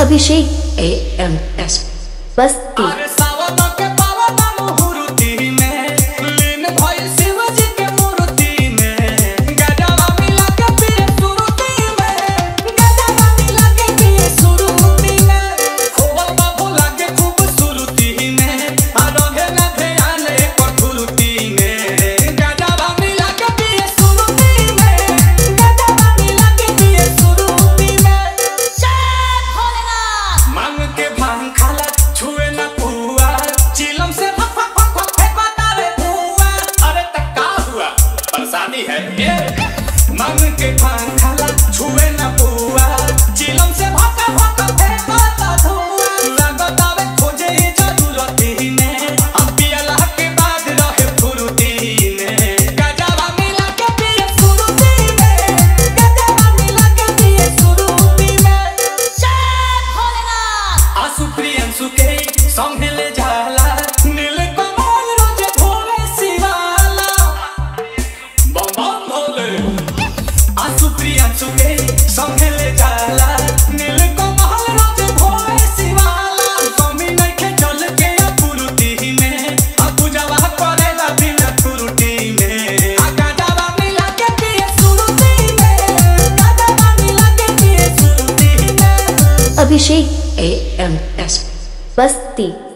Abhishek A M S बस्ती परेशानी है। ये मन के पान अभिषेक ए एम एस बस्ती।